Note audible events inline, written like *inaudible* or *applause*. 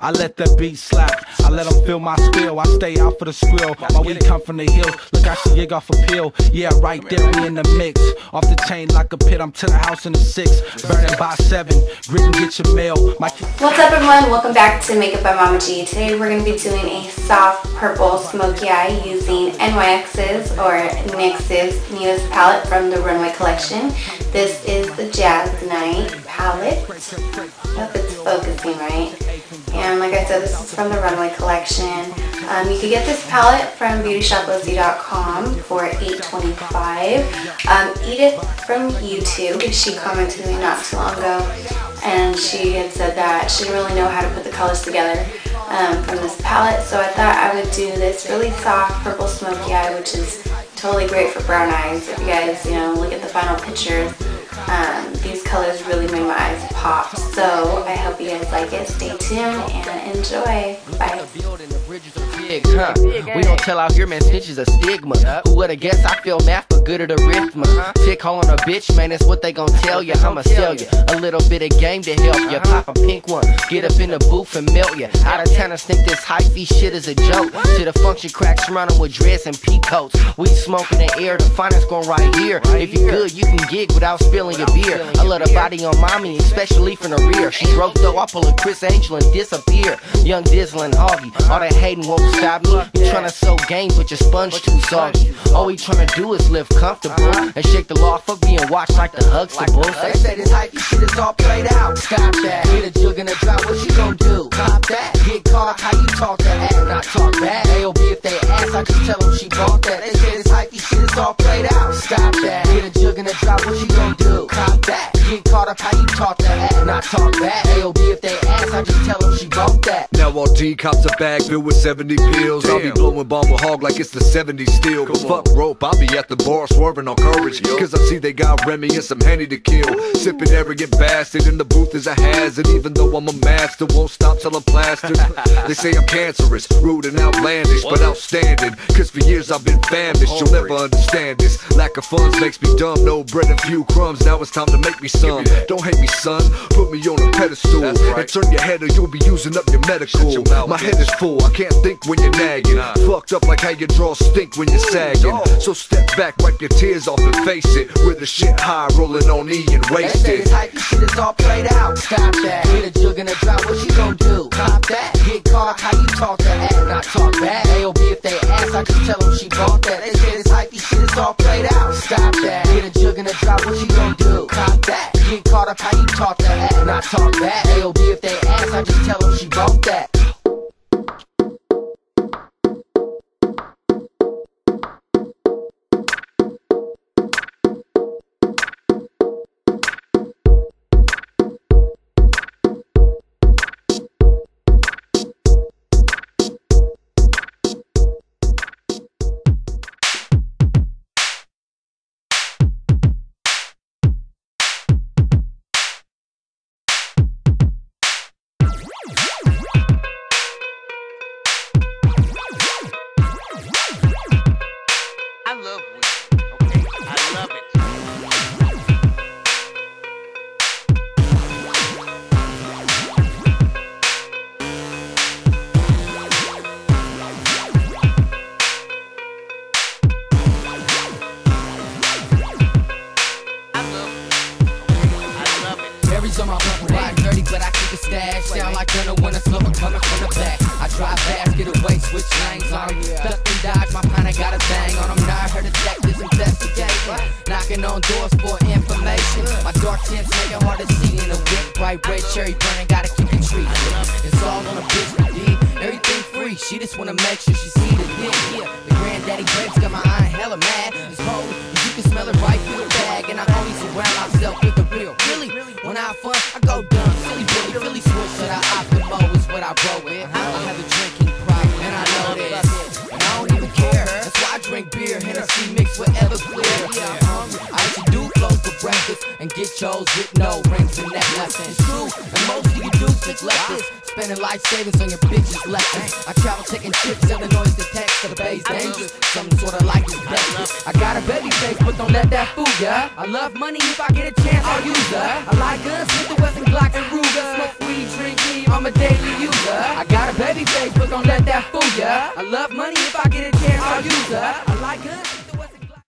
I let that beat slap. I let them feel my spill. I stay out for the squill. My weed come from the hills. Look, I see Yig off a pill. Yeah, right there, we in the mix. Off the chain like a pit. I'm to the house in the six. Burning by seven. Grit and get your mail. My What's up everyone? Welcome back to Makeup by Momma Gee. Today we're going to be doing a soft purple smoky eye using NYX's or NYX's newest palette from the Runway collection. This is the Jazz Night palette. I hope it's focusing right. And like I said, this is from the Runway collection. Um, you can get this palette from beautyshoplizzy.com for $8.25. Um, Edith from YouTube, she commented me not too long ago and she had said that she didn't really know how to put the colors together um, from this palette so I thought I would do this really soft purple smoky eye which is totally great for brown eyes if you guys you know look at the final pictures um, these colors really made my eyes pop so I hope you guys like it stay tuned and enjoy bye huh? We don't tell out here, man, snitches a stigma. Who would've guessed I feel math, but good at arithmetic. Tick calling a bitch, man, that's what they gon' tell ya. I'ma sell ya a little bit of game to help you. Pop a pink one, get up in the booth and melt you. Out of towners think this hyphy shit is a joke. To the function cracks surrounding with dress and peacoats. We smoke in the air, the finest gon' right here. If you good, you can gig without spilling your beer. I love the body on mommy, especially from the rear. She broke though, I pull a Criss Angel and disappear. Young Dizzle and Augie, all that hating won't stop me. You tryna sew games, but your sponge too soggy. All we tryna do is live comfortable uh-huh. and shake the law. Fuck being watched like the Huxtables. They say this hype shit is all played out. Stop that. Hit a jug in a drop, a jug in a drop, what you gon' do? Cop that. Get caught up, how you talk that ass, not talk bad. AOB if they ask, I just tell them she bought that. Now all D cops a bag filled with 70 pills. I'll be blowing bomb with hog like it's the 70s still. Fuck rope, I'll be at the bar swerving on courage. Cause I see they got Remy and some Henny to kill. Sipping arrogant bastard in the booth is a hazard. Even though I'm a master, won't stop till I'm plastered. *laughs* they say I'm cancerous, rude and outlandish, but outstanding. Cause for years I've been famished, you'll never understand this. Lack of funds makes me dumb, no bread and few crumbs. Now it's time to make me some. Don't hate me, son, put me on a pedestal. And turn your head or you'll be using up your medical. My head is full, I can't think when you're nagging. Fucked up like how your draw stink when you're sagging. So step back, wipe your tears off and face it. With the shit high, rolling on E and wasted. this hype shit is all played out. Stop that. Hit a jug and a drop, what you gon' do? Cop that. Get caught, how you talk that ass, not talk bad. Gon' do? Cop that. Get caught up, how you talk that ass, not talk bad. AOB if they ask, I just tell them she bought that. On my bumper, ride dirty, but I keep a stash. Sound like Gunner when a smoker coming from the back. I drive fast, get away, switch lanes on. Duck and dodge, my partner got a bang on on 'em. Now I heard detectives investigating, knocking on doors for information. My dark tints make it hard to see in the whip. Bright red cherry burning, Free, she just wanna make sure she see the dick. Yeah, the granddaddy grapes got my eye hella mad. It's cold, you can smell it right through the bag, and I only surround myself with the real. Really, when I fun, I go dumb, silly Billy, Philly switch, that I opt the optimo is what I roll with. I don't have a drinking problem, and I know this, and I don't even care. That's why I drink beer, Hennessy mixed with Everclear. I'm um, hungry. I you do flows for breakfast and get yours with no rings and necklaces. It's true, and most of you think leftists. Spending life savings on your bitches lessons. I travel taking trips, Illinois to Texas, the bay's dangerous. Some sort of like this I got a baby face, but don't let that fool ya. I love money, if I get a chance, I'll use her. I like guns, with the Western Glock and Ruger. Smoke weed, drink weed, I'm a daily